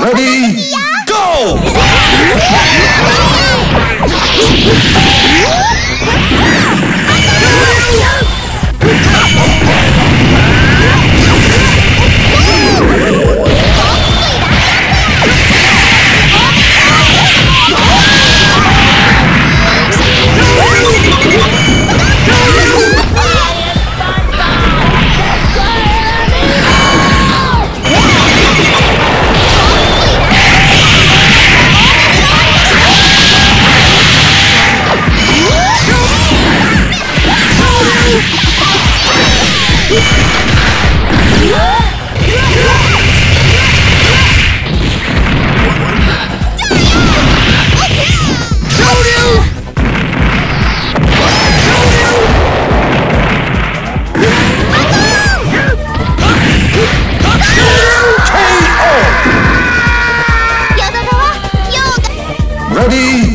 Ready, go! Ready?